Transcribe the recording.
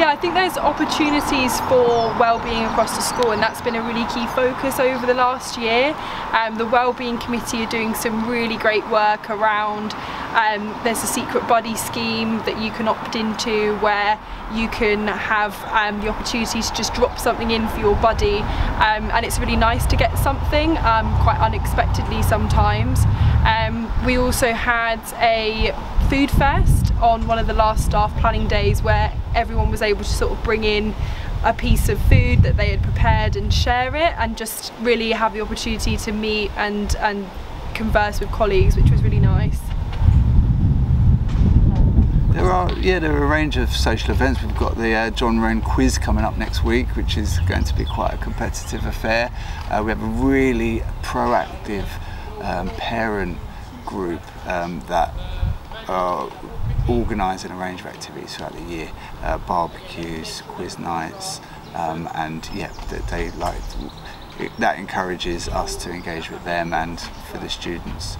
Yeah, I think there's opportunities for well-being across the school and that's been a really key focus over the last year. Um, the Wellbeing Committee are doing some really great work around um, there's a secret buddy scheme that you can opt into where you can have um, the opportunity to just drop something in for your buddy um, and it's really nice to get something um, quite unexpectedly sometimes. We also had a food fest on one of the last staff planning days where everyone was able to sort of bring in a piece of food that they had prepared and share it and just really have the opportunity to meet and, and converse with colleagues which was really nice. There are, yeah, there are a range of social events. We've got the uh, John Roan quiz coming up next week, which is going to be quite a competitive affair. Uh, we have a really proactive um, parent group um, that are organising a range of activities throughout the year, uh, barbecues, quiz nights, um, and yeah, that they like that encourages us to engage with them and for the students